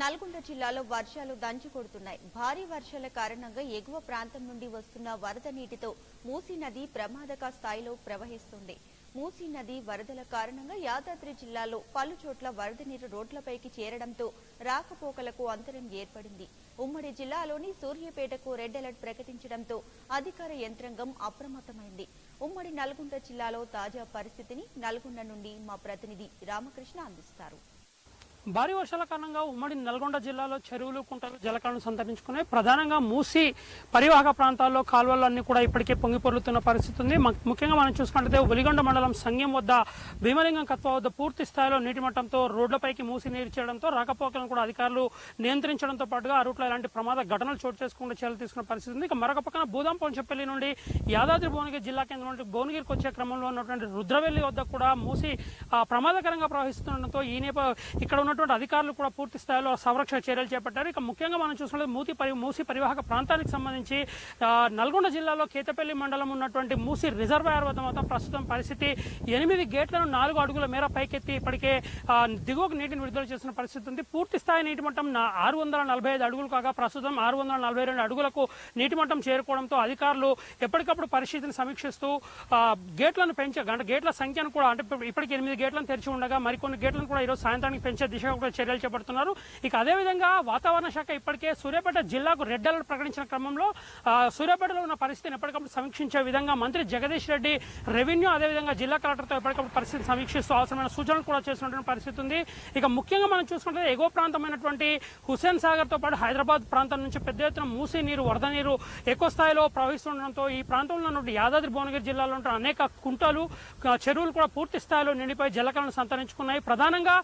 నల్గొండ జిల్లాలో వర్షాలు దంచి కొడుతున్నాయి. భారీ వర్షాల కారణంగా ఎగువ ప్రాంతం నుండి వస్తున్న వరద నీటితో మూసీ నది ప్రమాదక స్థాయిలో ప్రవహిస్తుంది. మూసీ నది వరదల కారణంగా యాదాద్రి జిల్లాలో పలు చోట్ల వరద నీరు రోడ్లపైకి చేరడంతో రాకపోకలకు అంతరం ఏర్పడింది. ఉమ్మడి జిల్లాలోని సూర్యపేటకు రెడ్ అలర్ట్ ప్రకటించడంతో అధికార యంత్రాంగం అప్రమత్తమైంది. ఉమ్మడి నల్గొండ జిల్లాలో తాజా పరిస్థితిని నల్గొండ నుండి మా ప్రతినిధి రామకృష్ణ అందిస్తారు. భారీ వర్షాల కారణంగా ఉమ్మడి నల్గొండ జిల్లాలో చెరువులు కుంటలు జలకాలను సంతరించుకున్నాయి ప్రధానంగా మూసి పరివాహక ప్రాంతాల్లో కాలువలన్నీ కూడా ఇప్పటికే పొంగిపొర్లుతున్న పరిస్థితి ఉంది. ముఖ్యంగా మనం చూసుకుంటే ఒలిగొండ మండలం సంఘం వద్ద భీమలింగం కత్వ వద్ద పూర్తి స్థాయిలో నీటి మట్టంతో రోడ్లపైకి మూసి నీరు చేయడంతో రాకపోకలను కూడా అధికారులు నియంత్రించడంతో పాటుగా ఆ రూట్లో ఇలాంటి ప్రమాద ఘటనలు చోటు చేసుకుంటూ చర్యలు తీసుకున్న పరిస్థితి ఉంది. ఇక మరొక పక్కన భూదాం పొంచపల్లి నుండి యాదాద్రి భువనగిరి జిల్లా కేంద్రం నుండి భువనగిరికి వచ్చే క్రమంలో ఉన్నటువంటి రుద్రవెల్లి వద్ద కూడా మూసి ఆ, ప్రమాదకరంగా ప్రవహిస్తుండటంతో ఈ నేప ఇక్కడ ఉన్నటువంటి అధికారులు కూడా పూర్తి స్థాయిలో సంరక్షణ చర్యలు చేపట్టారు. ఇక ముఖ్యంగా మనం చూసుకుంటే మూతి పరి మూసి పరివాహక ప్రాంతానికి సంబంధించి నల్గొండ జిల్లాలో కేతపల్లి మండలం ఉన్నటువంటి మూసి రిజర్వాయర్ వద్ద మాత్రం ప్రస్తుతం పరిస్థితి ఎనిమిది గేట్లను నాలుగు అడుగుల మేర పైకెత్తి ఇప్పటికే దిగువకు నీటిని విడుదల చేసిన పరిస్థితి ఉంది. పూర్తి స్థాయి నీటి మట్టం ఆరు వందల నలభై ఐదు అడుగులు కాగా ప్రస్తుతం ఆరు వందల నలభై రెండు అడుగులకు నీటి మట్టం చేరుకోవడంతో అధికారులు ఎప్పటికప్పుడు పరిస్థితిని సమీక్షిస్తూ గేట్లను పెంచే గంట గేట్ల సంఖ్యను కూడా అంటే ఇప్పుడు ఇప్పటికి ఎనిమిది గేట్లను తెరిచి ఉండగా మరికొన్ని గేట్లను కూడా ఈరోజు సాయంత్రానికి పెంచే దిశ దిశగా కూడా చర్యలు చేపడుతున్నారు. ఇక అదేవిధంగా వాతావరణ శాఖ ఇప్పటికే సూర్యాపేట జిల్లాకు రెడ్ అలర్ట్ ప్రకటించిన క్రమంలో సూర్యాపేటలో ఉన్న పరిస్థితిని ఎప్పటికప్పుడు సమీక్షించే విధంగా మంత్రి జగదీష్ రెడ్డి రెవెన్యూ అదేవిధంగా జిల్లా కలెక్టర్తో ఎప్పటికప్పుడు పరిస్థితిని సమీక్షిస్తూ అవసరమైన సూచనలు కూడా చేస్తున్నటువంటి పరిస్థితి ఉంది. ఇక ముఖ్యంగా మనం చూసుకుంటే ఎగువ ప్రాంతమైనటువంటి హుస్సేన్ సాగర్తో పాటు హైదరాబాద్ ప్రాంతం నుంచి పెద్ద ఎత్తున మూసీ నీరు వరద నీరు ఎక్కువ స్థాయిలో ప్రవహిస్తుండడంతో ఈ ప్రాంతంలో ఉన్నటువంటి యాదాద్రి భువనగిరి జిల్లాలో ఉన్న అనేక కుంటలు చెరువులు కూడా పూర్తి స్థాయిలో నిండిపోయి జలకలను సంతరించుకున్నాయి. ప్రధానంగా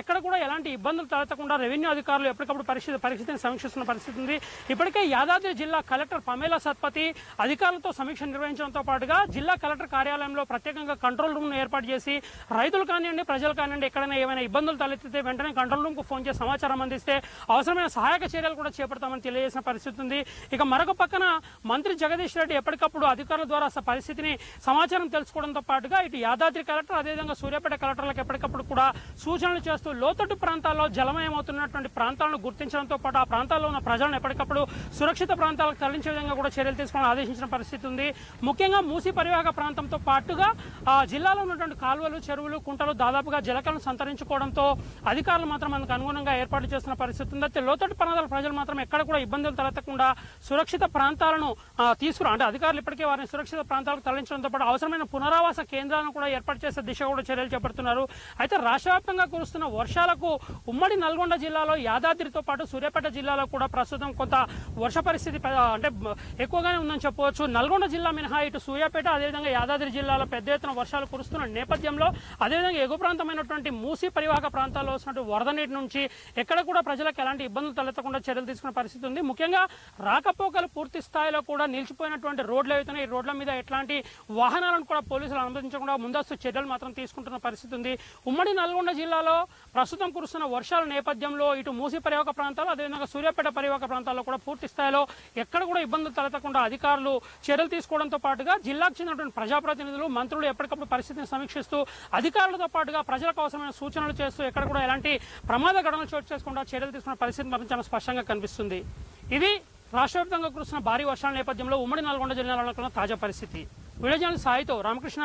ఎక్కడ కూడా ఎలాంటి ఇబ్బందులు తలెత్తకుండా రెవెన్యూ అధికారులు ఎప్పటికప్పుడు పరిస్థితి పరిస్థితిని సమీక్షిస్తున్న పరిస్థితి ఉంది. ఇప్పటికే యాదాద్రి జిల్లా కలెక్టర్ పమేలా సత్పతి అధికారులతో సమీక్ష నిర్వహించడంతో పాటుగా జిల్లా కలెక్టర్ కార్యాలయంలో ప్రత్యేకంగా కంట్రోల్ రూమ్ను ఏర్పాటు చేసి రైతులు కానివ్వండి ప్రజలు కానివ్వండి ఎక్కడైనా ఏమైనా ఇబ్బందులు తలెత్తితే వెంటనే కంట్రోల్ రూమ్కు ఫోన్ చేసి సమాచారం అందిస్తే అవసరమైన సహాయక చర్యలు కూడా చేపడతామని తెలియజేసిన పరిస్థితి ఉంది. ఇక మరొక పక్కన మంత్రి జగదీష్ రెడ్డి ఎప్పటికప్పుడు అధికారుల ద్వారా పరిస్థితిని సమాచారం తెలుసుకోవడంతో పాటుగా ఇటు యాదాద్రి కలెక్టర్ అదేవిధంగా సూర్యాపేట కలెక్టర్లకు ఎప్పటికప్పుడు కూడా సూచనలు చేస్తూ ఆనకట్టు ప్రాంతాల్లో జలమయమవుతున్నటువంటి ప్రాంతాలను గుర్తించడంతో పాటు ఆ ప్రాంతాల్లో ఉన్న ప్రజలను ఎప్పటికప్పుడు సురక్షిత ప్రాంతాలకు తరలించే విధంగా కూడా చర్యలు తీసుకోవాలని ఆదేశించిన పరిస్థితి ఉంది. ముఖ్యంగా మూసి పరివాహక ప్రాంతంతో పాటుగా ఆ జిల్లాలో ఉన్నటువంటి కాలువలు చెరువులు కుంటలు దాదాపుగా జలకలను సంతరించుకోవడంతో అధికారులు మాత్రం అందుకు అనుగుణంగా ఏర్పాటు చేస్తున్న పరిస్థితి ఉంది. అయితే లోతట్టు ప్రాంతాల ప్రజలు మాత్రం ఎక్కడ కూడా ఇబ్బందులు తలెత్తకుండా సురక్షిత ప్రాంతాలను తీసుకురా అంటే అధికారులు ఇప్పటికే వారిని సురక్షిత ప్రాంతాలకు తరలించడంతో పాటు అవసరమైన పునరావాస కేంద్రాలను కూడా ఏర్పాటు చేసే దిశ కూడా చర్యలు చేపడుతున్నారు. అయితే రాష్ట్ర వ్యాప్తంగా కురుస్తున్న వర్షాల మేరకు ఉమ్మడి నల్గొండ జిల్లాలో యాదాద్రితో పాటు సూర్యాపేట జిల్లాలో కూడా ప్రస్తుతం కొంత వర్ష పరిస్థితి అంటే ఎక్కువగానే ఉందని చెప్పవచ్చు. నల్గొండ జిల్లా మినహా ఇటు సూర్యాపేట అదేవిధంగా యాదాద్రి జిల్లాలో పెద్ద ఎత్తున వర్షాలు కురుస్తున్న నేపథ్యంలో అదేవిధంగా ఎగువ ప్రాంతమైనటువంటి మూసీ పరివాహక ప్రాంతాల్లో వస్తున్నటువంటి వరద నీటి నుంచి ఎక్కడ కూడా ప్రజలకు ఎలాంటి ఇబ్బందులు తలెత్తకుండా చర్యలు తీసుకునే పరిస్థితి ఉంది. ముఖ్యంగా రాకపోకలు పూర్తి స్థాయిలో కూడా నిలిచిపోయినటువంటి రోడ్లు అవుతున్నాయి ఈ రోడ్ల మీద ఎట్లాంటి వాహనాలను కూడా పోలీసులు అనుమతించకుండా ముందస్తు చర్యలు మాత్రం తీసుకుంటున్న పరిస్థితి ఉంది. ఉమ్మడి నల్గొండ జిల్లాలో ప్రస్తుతం కురుస్తున్న వర్షాల నేపథ్యంలో ఇటు మూసీ పరివాహక ప్రాంతాలు అదేవిధంగా సూర్యాపేట పరివాహక ప్రాంతాల్లో కూడా పూర్తి స్థాయిలో ఎక్కడ కూడా ఇబ్బందులు తలెత్తకుండా అధికారులు చర్యలు తీసుకోవడంతో పాటుగా జిల్లాకు చెందినటువంటి ప్రజాప్రతినిధులు మంత్రులు ఎప్పటికప్పుడు పరిస్థితిని సమీక్షిస్తూ అధికారులతో పాటుగా ప్రజలకు అవసరమైన సూచనలు చేస్తూ ఎక్కడ కూడా ఎలాంటి ప్రమాద ఘటనలు చోటు చేసుకుండా చర్యలు తీసుకున్న పరిస్థితి మాత్రం చాలా స్పష్టంగా కనిపిస్తుంది. ఇది రాష్ట్ర వ్యాప్తంగా కురుస్తున్న భారీ వర్షాల నేపథ్యంలో ఉమ్మడి నల్గొండ జిల్లాలో తాజా పరిస్థితి. వీడియో సాయితో రామకృష్ణ